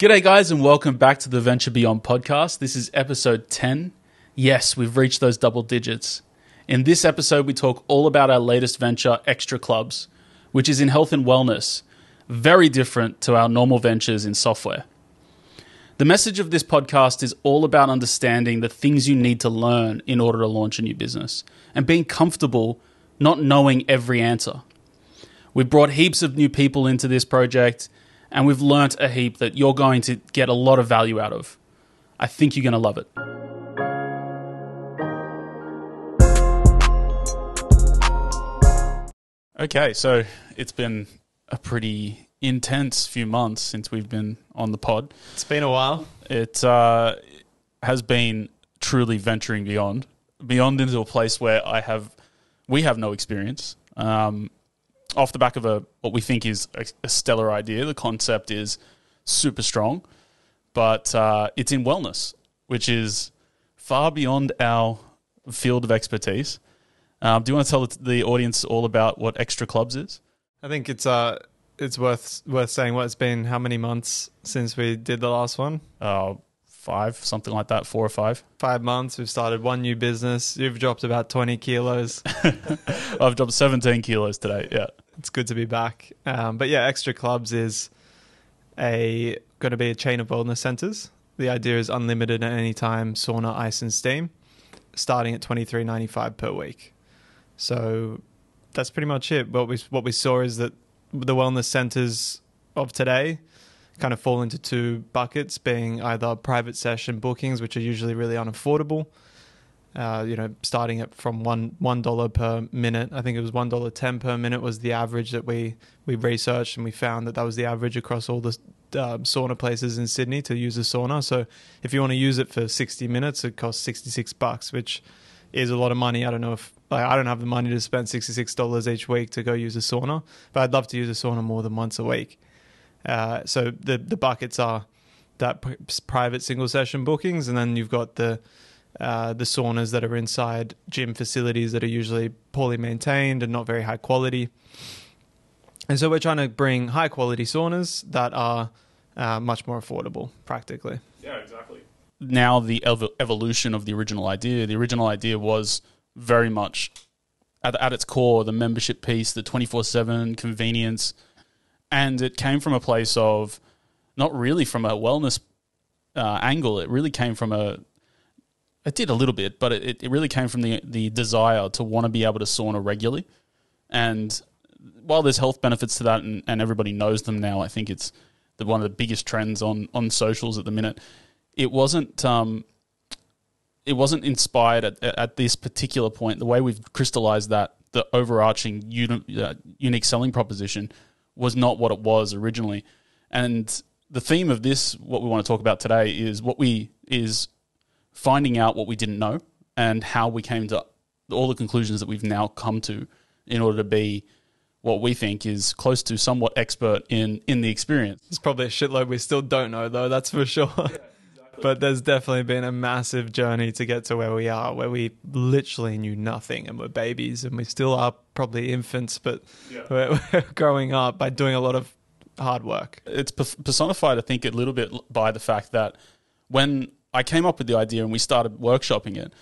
G'day, guys, and welcome back to the Venture Beyond podcast. This is episode 10. Yes, we've reached those double digits. In this episode, we talk all about our latest venture, Xtra Clubs, which is in health and wellness, very different to our normal ventures in software. The message of this podcast is all about understanding the things you need to learn in order to launch a new business and being comfortable not knowing every answer. We've brought heaps of new people into this project and we've learnt a heap that you're going to get a lot of value out of. I think you're going to love it. Okay, so it's been a pretty intense few months since we've been on the pod. It's been a while. It uh, has been truly venturing beyond, beyond into a place where I have, we have no experience. Um, off the back of a what we think is a, a stellar idea. The concept is super strong, but uh, it's in wellness, which is far beyond our field of expertise. Um, do you want to tell the audience all about what Xtra Clubs is? I think it's uh it's worth worth saying what it's been how many months since we did the last one? Uh, five, something like that, four or five. Five months. We've started one new business. You've dropped about twenty kilos. I've dropped 17 kilos today. Yeah. It's good to be back. Um, but yeah, Xtra Clubs is a going to be a chain of wellness centers. The idea is unlimited at any time sauna, ice, and steam, starting at twenty three ninety five per week. So that's pretty much it. What we what we saw is that the wellness centers of today kind of fall into two buckets, being either private session bookings, which are usually really unaffordable. Uh, you know, starting at from one one dollar per minute. I think it was one dollar ten per minute was the average that we we researched, and we found that that was the average across all the uh, sauna places in Sydney to use a sauna. So if you want to use it for sixty minutes, it costs sixty six bucks, which is a lot of money. I don't know if like I don't have the money to spend sixty six dollars each week to go use a sauna, but I'd love to use a sauna more than once a week. Uh, so the the buckets are that p- private single session bookings, and then you've got the uh, the saunas that are inside gym facilities that are usually poorly maintained and not very high quality. And so we're trying to bring high quality saunas that are uh, much more affordable, practically. Yeah, exactly. Now the ev- evolution of the original idea. The original idea was very much at, at its core the membership piece, the twenty four seven convenience, and it came from a place of not really from a wellness uh, angle. It really came from a it did a little bit, but it, it really came from the the desire to want to be able to sauna regularly. And while there's health benefits to that, and, and everybody knows them now, I think it's the, one of the biggest trends on on socials at the minute. It wasn't um, it wasn't inspired at, at this particular point. The way we've crystallized that the overarching uni, uh, unique selling proposition was not what it was originally. And the theme of this, what we want to talk about today, is what we is finding out what we didn't know and how we came to all the conclusions that we've now come to in order to be what we think is close to somewhat expert in in the experience. There's probably a shitload we still don't know, though, that's for sure. But there's definitely been a massive journey to get to where we are, where we literally knew nothing and we're babies and we still are probably infants, but we're, we're growing up by doing a lot of hard work. It's personified, I think, a little bit by the fact that when I came up with the idea and we started workshopping it,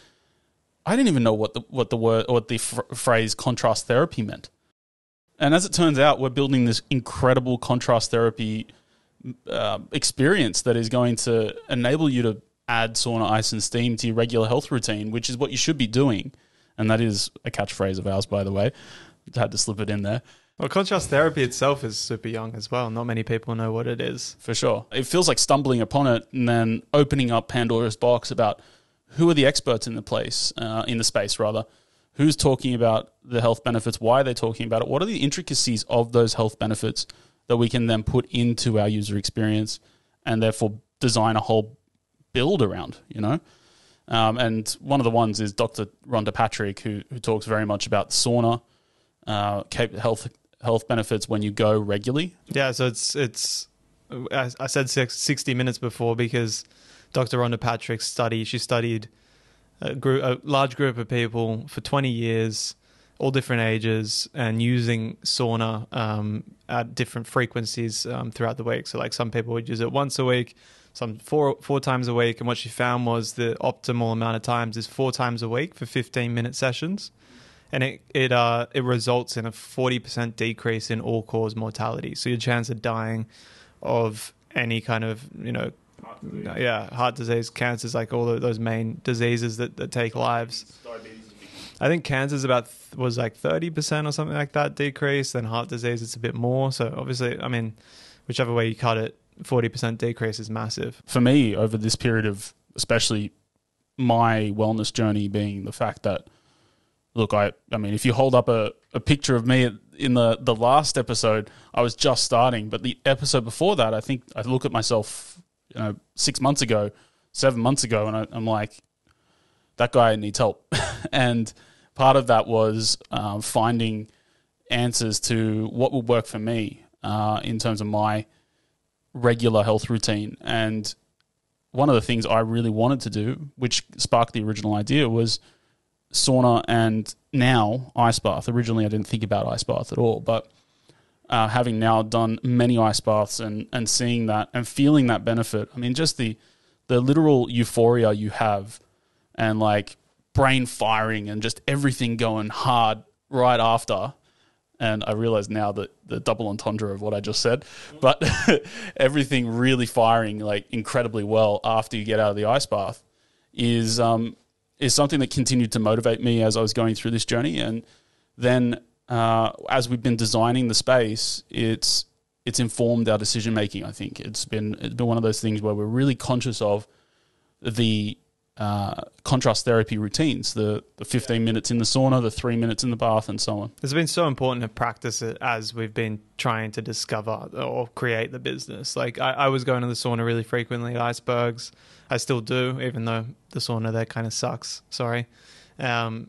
I didn't even know what the what the word or what the fr- phrase contrast therapy meant. And as it turns out, we're building this incredible contrast therapy uh, experience that is going to enable you to add sauna, ice, and steam to your regular health routine, which is what you should be doing. And that is a catchphrase of ours, by the way. Had to slip it in there Well, contrast therapy itself is super young as well. Not many people know what it is. for sure. It feels like stumbling upon it and then opening up Pandora's box about who are the experts in the place, uh, in the space rather. Who's talking about the health benefits? Why are they talking about it? What are the intricacies of those health benefits that we can then put into our user experience and therefore design a whole build around, you know? Um, and one of the ones is Dr. Rhonda Patrick, who, who talks very much about sauna, uh, health health benefits when you go regularly. Yeah, so it's it's. I, said six, 60 minutes before because Dr. Rhonda Patrick's study. She studied a group, a large group of people for 20 years, all different ages and using sauna um, at different frequencies um, throughout the week. So, like some people would use it once a week, some four four times a week. And what she found was the optimal amount of times is four times a week for 15 minute sessions. And it it uh it results in a 40% decrease in all cause mortality. So your chance of dying of any kind of you know yeah heart disease, cancers, like all those main diseases that, that take lives. I think cancer's about was like thirty percent or something like that decrease. Then heart disease, it's a bit more. So obviously, I mean, whichever way you cut it, forty percent decrease is massive. For me, over this period of especially my wellness journey being the fact that look, I I mean, if you hold up a, a picture of me in the the last episode, I was just starting, but the episode before that, I think I look at myself, you know, six months ago, seven months ago, and I, I'm like, that guy needs help, and part of that was um, finding answers to what would work for me uh, in terms of my regular health routine. And one of the things I really wanted to do, which sparked the original idea, was sauna and now ice bath. Originally, I didn't think about ice bath at all, but uh, having now done many ice baths and and seeing that and feeling that benefit, I mean, just the the literal euphoria you have, and like brain firing and just everything going hard right after. And I realize now that the double entendre of what I just said, but everything really firing like incredibly well after you get out of the ice bath is um, is something that continued to motivate me as I was going through this journey. And then uh, as we've been designing the space, it's it's informed our decision making. I think it's been it's been one of those things where we're really conscious of the uh, contrast therapy routines the, the 15 minutes in the sauna, the three minutes in the bath, and so on. It's been so important to practice it as we've been trying to discover or create the business. Like, I, I was going to the sauna really frequently, icebergs. I still do, even though the sauna there kind of sucks. Sorry. Um,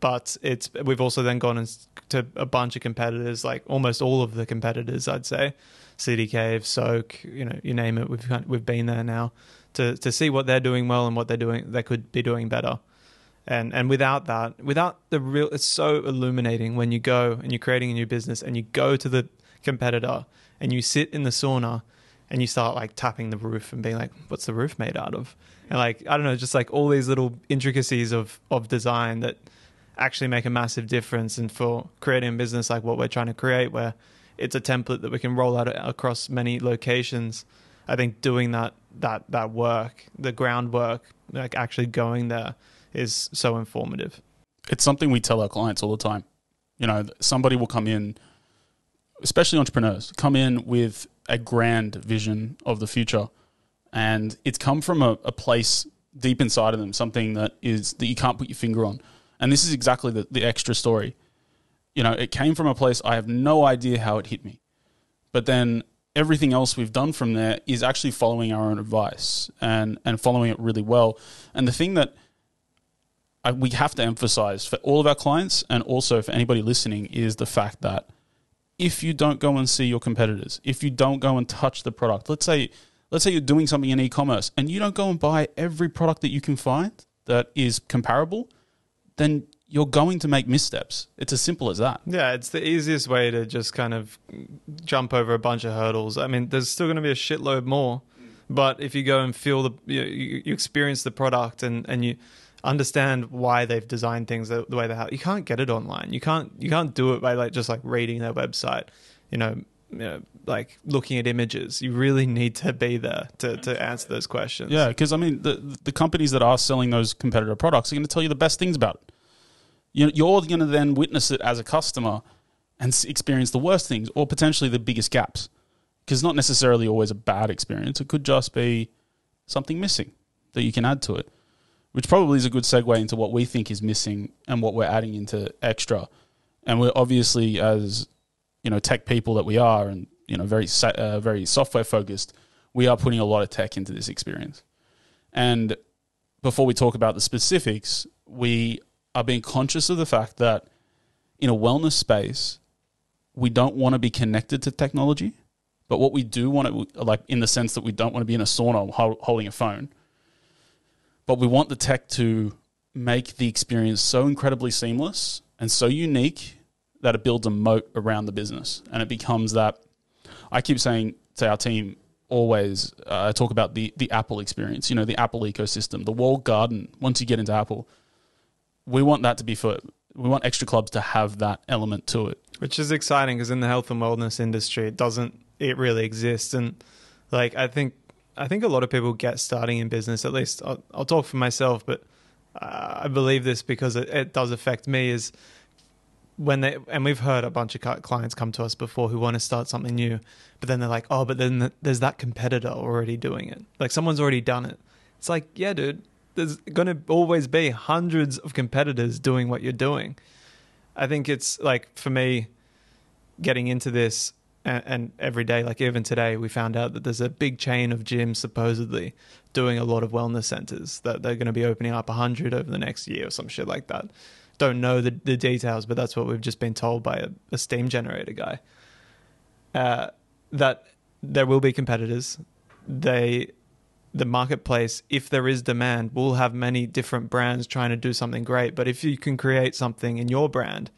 but it's we've also then gone to a bunch of competitors, like almost all of the competitors, I'd say, CD Cave, Soak, you know, you name it. We've we've been there now to to see what they're doing well and what they're doing they could be doing better. And and without that, without the real, it's so illuminating when you go and you're creating a new business and you go to the competitor and you sit in the sauna and you start like tapping the roof and being like, what's the roof made out of? And like I don't know, just like all these little intricacies of of design that actually make a massive difference. And for creating a business like what we're trying to create, where it's a template that we can roll out across many locations, I think doing that that that work, the groundwork, like actually going there, is so informative. It's something we tell our clients all the time. You know, somebody will come in, especially entrepreneurs, come in with a grand vision of the future, and it's come from a, a place deep inside of them, something that is that you can't put your finger on. And this is exactly the, the Xtra story. You know, it came from a place I have no idea how it hit me. But then everything else we've done from there is actually following our own advice and and following it really well. And the thing that I, we have to emphasize for all of our clients and also for anybody listening is the fact that if you don't go and see your competitors, if you don't go and touch the product, let's say let's say you're doing something in e-commerce and you don't go and buy every product that you can find that is comparable, then you're going to make missteps. It's as simple as that. Yeah, it's the easiest way to just kind of jump over a bunch of hurdles. I mean, there's still going to be a shitload more, but if you go and feel the, you, you, you experience the product and, and you understand why they've designed things the, the way they have, you can't get it online. You can't you can't do it by like just like reading their website. You know, you know, like looking at images. You really need to be there to, to answer those questions. Yeah, because I mean, the the companies that are selling those competitor products are going to tell you the best things about it you're going to then witness it as a customer and experience the worst things or potentially the biggest gaps. Because not necessarily always a bad experience. It could just be something missing that you can add to it, which probably is a good segue into what we think is missing and what we're adding into Xtra. And we're obviously, as you know, tech people that we are, and you know, very uh, very software focused, we are putting a lot of tech into this experience. And before we talk about the specifics, we are being conscious of the fact that in a wellness space, we don't want to be connected to technology, but what we do want to, like in the sense that we don't want to be in a sauna holding a phone, but we want the tech to make the experience so incredibly seamless and so unique that it builds a moat around the business, and it becomes that. I keep saying to our team always uh, talk about the the Apple experience. You know, the Apple ecosystem, the walled garden. Once you get into Apple, we want that to be for. We want Xtra Clubs to have that element to it. which is exciting because in the health and wellness industry, it doesn't it really exists, and like I think I think a lot of people get starting in business. At least I'll, I'll talk for myself, but uh, I believe this because it, it does affect me. Is when they and we've heard a bunch of clients come to us before who want to start something new, but then they're like, oh, but then there's that competitor already doing it. Like someone's already done it. It's like, yeah, dude. There's going to always be hundreds of competitors doing what you're doing. I think it's like for me, getting into this and, and every day, like even today, we found out that there's a big chain of gyms supposedly doing a lot of wellness centers that they're going to be opening up 100 over the next year or some shit like that. Don't know the, the details, but that's what we've just been told by a, a steam generator guy. Uh, that there will be competitors. They, the marketplace, if there is demand, will have many different brands trying to do something great. But if you can create something in your brand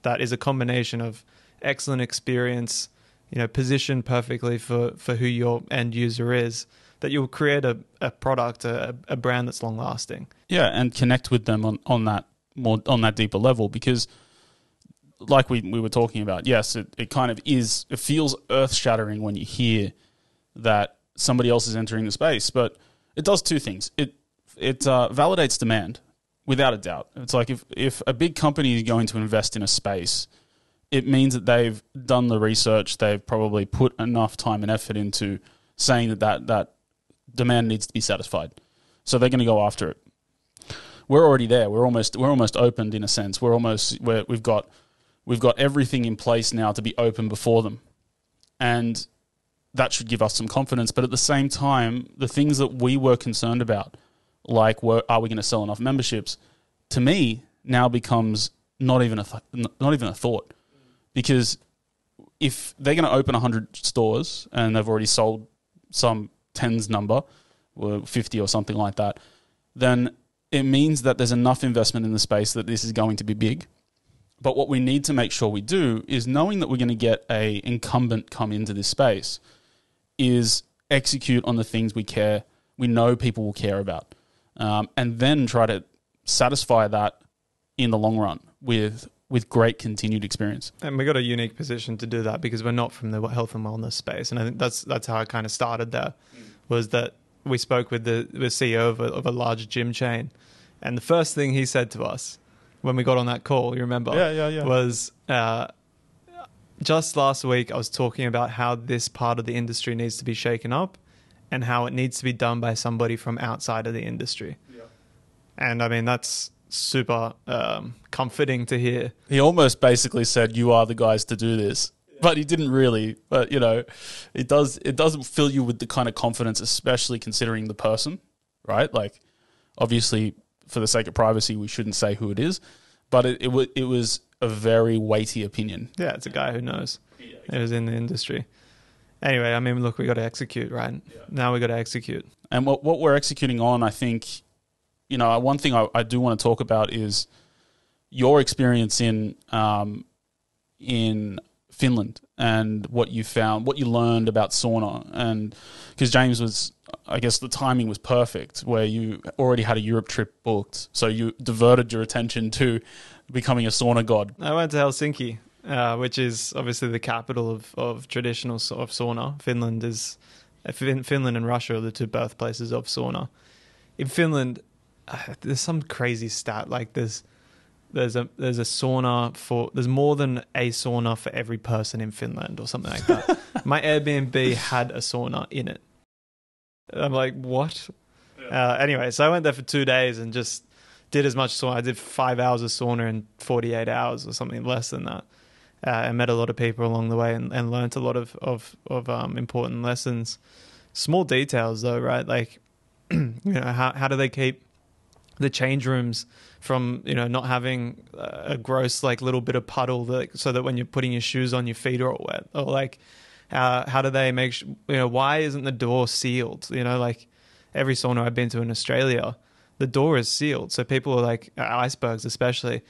that is a combination of excellent experience, you know, positioned perfectly for, for who your end user is, that you'll create a, a product, a, a brand that's long lasting. Yeah, and connect with them on, on that more on that deeper level because like we, we were talking about, yes, it, it kind of is it feels earth shattering when you hear that somebody else is entering the space, but it does two things. It it uh, validates demand without a doubt. It's like if, if a big company is going to invest in a space, it means that they've done the research, they've probably put enough time and effort into saying that that, that demand needs to be satisfied. So they're going to go after it. We're already there. We're almost we're almost opened in a sense. We're almost we're, we've got we've got everything in place now to be open before them, and that should give us some confidence. But at the same time, the things that we were concerned about, like were, are we going to sell enough memberships, to me now becomes not even a th- not even a thought, because if they're going to open hundred stores and they've already sold some tens number, or fifty or something like that, then it means that there's enough investment in the space that this is going to be big. But what we need to make sure we do is knowing that we're going to get a incumbent come into this space is execute on the things we care, we know people will care about, um, and then try to satisfy that in the long run with with great continued experience. And we got a unique position to do that because we're not from the health and wellness space, and I think that's that's how I kind of started there. Was that we spoke with the, the CEO of a, of a large gym chain, and the first thing he said to us when we got on that call, you remember, yeah, yeah. yeah. was uh, just last week I was talking about how this part of the industry needs to be shaken up, and how it needs to be done by somebody from outside of the industry. Yeah. And I mean that's super um, comforting to hear. He almost basically said, "You are the guys to do this." but he didn't really. But you know, it does it doesn't fill you with the kind of confidence, especially considering the person, right? Like, obviously, for the sake of privacy, we shouldn't say who it is, but it it, w- it was a very weighty opinion. Yeah, it's a guy who knows. It was in the industry. Anyway, I mean, look, we got to execute, right? Yeah. Now we got to execute. And what what we're executing on, I think, you know, one thing I, I do want to talk about is your experience in um, in Finland and what you found, what you learned about sauna, and because James was, I guess the timing was perfect, where you already had a Europe trip booked, so you diverted your attention to becoming a sauna god. I went to Helsinki, uh, which is obviously the capital of, of traditional of sauna. Finland is Finland and Russia are the two birthplaces of sauna. In Finland, uh, there's some crazy stat like there's there's a there's a sauna for there's more than a sauna for every person in Finland or something like that. My Airbnb had a sauna in it. I'm like, what? Uh, anyway, so I went there for two days and just did as much sauna. I did five hours of sauna in 48 hours or something less than that. Uh, I met a lot of people along the way and, and learned a lot of of, of um, important lessons. Small details though, right? Like, you know, how how do they keep the change rooms from you know not having a gross like little bit of puddle that, so that when you're putting your shoes on your feet are all wet or like uh, how do they make sh- you know why isn't the door sealed you know like every sauna I've been to in Australia the door is sealed so people are like uh, icebergs especially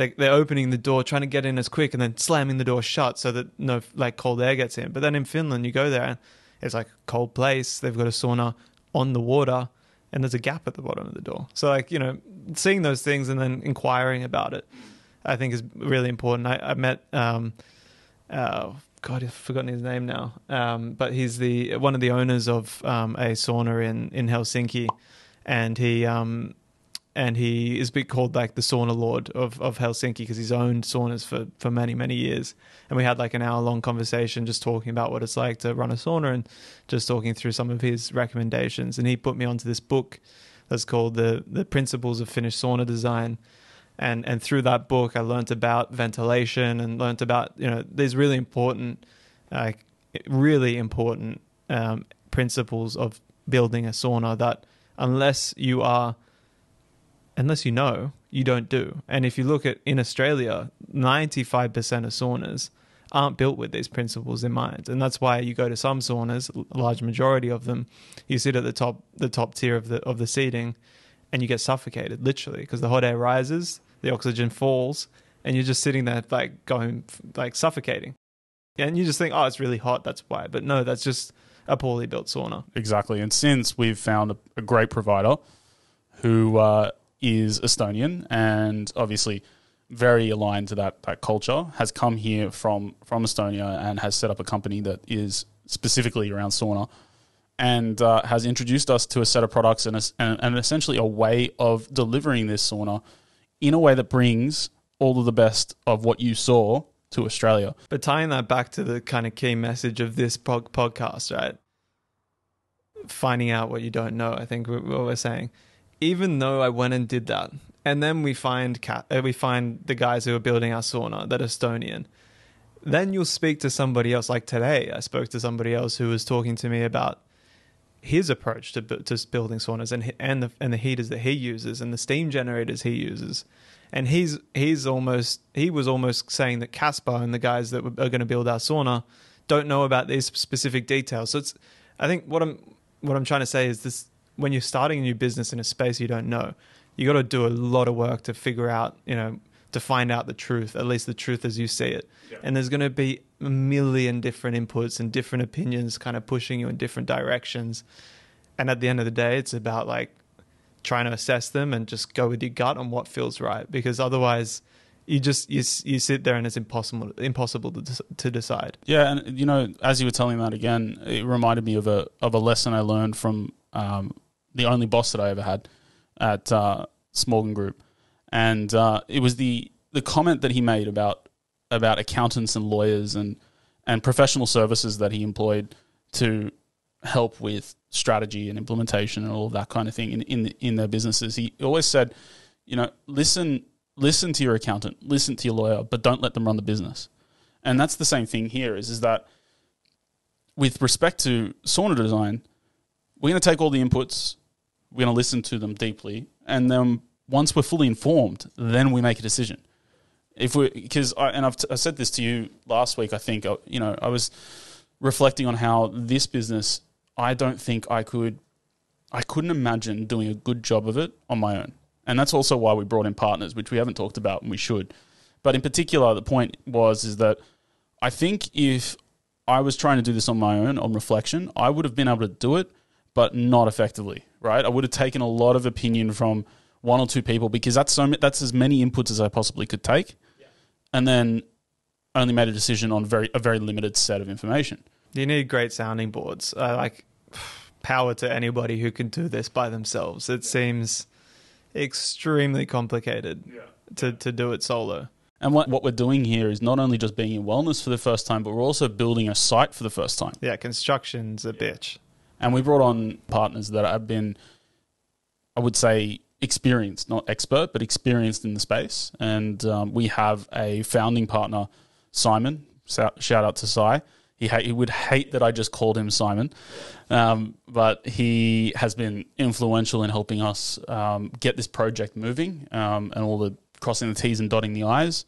they, they're opening the door, trying to get in as quick, and then slamming the door shut so that no like cold air gets in. But then in Finland, you go there and it's like a cold place. They've got a sauna on the water, and there's a gap at the bottom of the door. So like you know, seeing those things and then inquiring about it, I think is really important. I, I met. Um, uh, God, I've forgotten his name now. Um, but he's the one of the owners of um, a sauna in in Helsinki, and he um, and he is bit called like the sauna lord of, of Helsinki because he's owned saunas for, for many, many years. And we had like an hour long conversation just talking about what it's like to run a sauna and just talking through some of his recommendations. And he put me onto this book that's called the the Principles of Finnish Sauna Design. And and through that book I learned about ventilation and learned about, you know, these really important like really important um, principles of building a sauna that unless you are unless you know, you don't do. And if you look at in Australia, 95% of saunas aren't built with these principles in mind. And that's why you go to some saunas, a large majority of them, you sit at the top the top tier of the of the seating and you get suffocated literally because the hot air rises, the oxygen falls and you're just sitting there like going like suffocating. And you just think, "Oh, it's really hot, that's why." But no, that's just a poorly built sauna. Exactly. And since we've found a, a great provider who uh, is Estonian and obviously very aligned to that that culture, has come here from from Estonia and has set up a company that is specifically around sauna and uh, has introduced us to a set of products and, a, and, essentially a way of delivering this sauna in a way that brings all of the best of what you saw to Australia. But tying that back to the kind of key message of this pod- podcast, right? Finding out what you don't know, I think what we're saying even though I went and did that, and then we find uh, we find the guys who are building our sauna that Estonian. Then you'll speak to somebody else. Like today, I spoke to somebody else who was talking to me about his approach to to building saunas and and the and the heaters that he uses and the steam generators he uses. And he's he's almost he was almost saying that Caspar and the guys that are going to build our sauna don't know about these specific details. So it's I think what I'm what I'm trying to say is this when you're starting a new business in a space you don't know, you got to do a lot of work to figure out, you know, to find out the truth, at least the truth as you see it. Yeah. And there's going to be a million different inputs and different opinions kind of pushing you in different directions. And at the end of the day, it's about like trying to assess them and just go with your gut on what feels right because otherwise you just you, you sit there and it's impossible impossible to, to decide. Yeah, and you know, as you were telling that again, it reminded me of a of a lesson I learned from um, the only boss that I ever had at uh, Smorgon Group, and uh, it was the the comment that he made about about accountants and lawyers and and professional services that he employed to help with strategy and implementation and all of that kind of thing in in, in their businesses. He always said, you know, listen listen to your accountant, listen to your lawyer, but don't let them run the business. And that's the same thing here. Is is that with respect to sauna design, we're going to take all the inputs, we're going to listen to them deeply, and then once we're fully informed, then we make a decision. If we, because I and I've t- I said this to you last week. I think uh, you know I was reflecting on how this business. I don't think I could. I couldn't imagine doing a good job of it on my own, and that's also why we brought in partners, which we haven't talked about, and we should. But in particular, the point was is that I think if I was trying to do this on my own, on reflection, I would have been able to do it but not effectively, right? I would have taken a lot of opinion from one or two people because that's so that's as many inputs as I possibly could take, yeah. and then only made a decision on very a very limited set of information. You need great sounding boards. Uh, like power to anybody who can do this by themselves. It yeah. seems extremely complicated yeah. to to do it solo. And what, what we're doing here is not only just being in wellness for the first time, but we're also building a site for the first time. Yeah, construction's a bitch. And we brought on partners that have been, I would say, experienced, not expert, but experienced in the space. And um, we have a founding partner, Simon. Shout out to Si. He, ha- he would hate that I just called him Simon, um, but he has been influential in helping us um, get this project moving um, and all the crossing the T's and dotting the I's.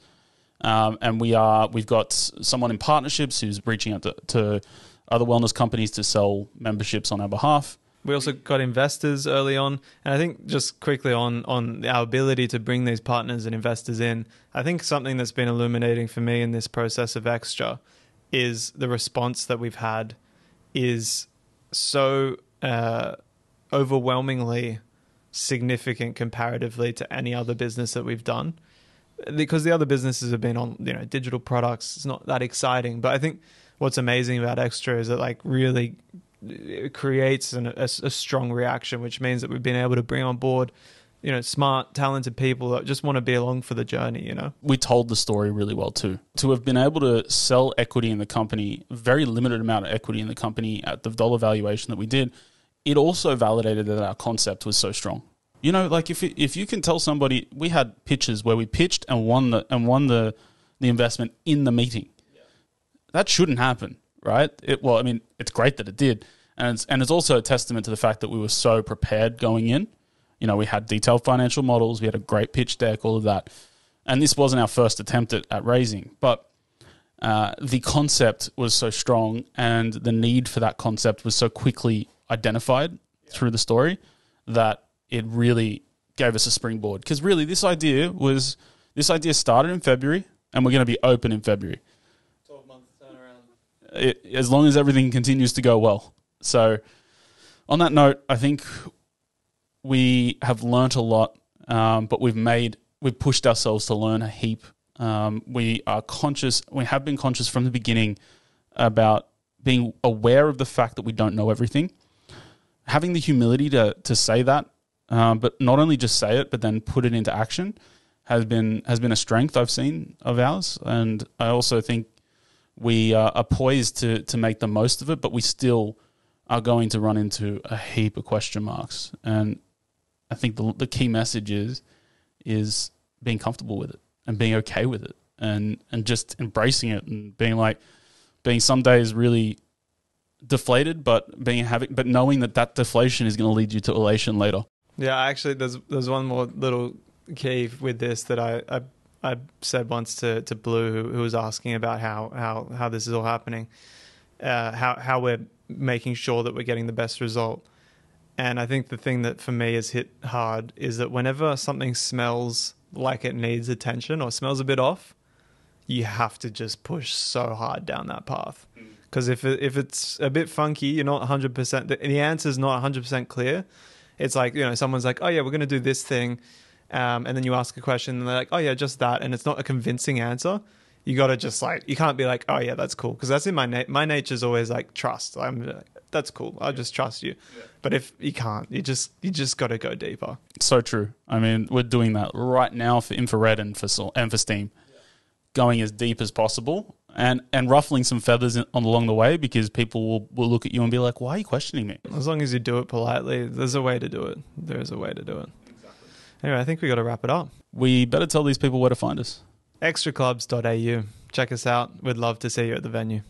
Um, and we are we've got someone in partnerships who's reaching out to, to other wellness companies to sell memberships on our behalf. We also got investors early on, and I think just quickly on on our ability to bring these partners and investors in. I think something that's been illuminating for me in this process of Xtra is the response that we've had is so uh, overwhelmingly significant comparatively to any other business that we've done because the other businesses have been on you know digital products. It's not that exciting. But i think what's amazing about Xtra is that like really it creates an, a, a strong reaction which means that we've been able to bring on board you know smart talented people that just want to be along for the journey you know? We told the story really well too. To have been able to sell equity in the company very limited amount of equity in the company at the dollar valuation that we did it also validated that our concept was so strong you know like if if you can tell somebody we had pitches where we pitched and won the and won the the investment in the meeting. That shouldn't happen right? It well i mean it's great that it did. And it's, and it's also a testament to the fact that we were so prepared going in. You know, we had detailed financial models, we had a great pitch deck, all of that. And this wasn't our first attempt at, at raising, but uh, the concept was so strong and the need for that concept was so quickly identified yeah. through the story that it really gave us a springboard. Because really, this idea was this idea started in February and we're going to be open in February. 12 months turnaround. It, as long as everything continues to go well. So, on that note, I think we have learnt a lot, um, but we've made we've pushed ourselves to learn a heap. Um, we are conscious. We have been conscious from the beginning about being aware of the fact that we don't know everything. Having the humility to to say that, um, but not only just say it, but then put it into action, has been has been a strength I've seen of ours, and I also think we uh, are poised to to make the most of it. But we still are going to run into a heap of question marks, and I think the the key message is is being comfortable with it and being okay with it and and just embracing it and being like being some days really deflated but being having but knowing that that deflation is going to lead you to elation later yeah actually there's there's one more little key with this that i i, I said once to to blue who, who, was asking about how how how this is all happening uh, how how we're making sure that we're getting the best result and I think the thing that for me has hit hard is that whenever something smells like it needs attention or smells a bit off, you have to just push so hard down that path. Because if it, if it's a bit funky, you're not 100%, the, the answer is not 100% clear. It's like, you know, someone's like, oh, yeah, we're going to do this thing. Um, and then you ask a question and they're like, oh, yeah, just that. And it's not a convincing answer. You got to just like, you can't be like, oh, yeah, that's cool. Because that's in my, na- my nature is always like trust. I'm that's cool. I just trust you. Yeah. But if you can't, you just you just got to go deeper. So true. I mean, we're doing that right now for infrared and for and for steam, yeah. going as deep as possible and and ruffling some feathers in, on along the way because people will, will look at you and be like, "Why are you questioning me?" As long as you do it politely, there's a way to do it. There is a way to do it. Exactly. Anyway, I think we got to wrap it up. We better tell these people where to find us. Xtraclubs.au. Check us out. We'd love to see you at the venue.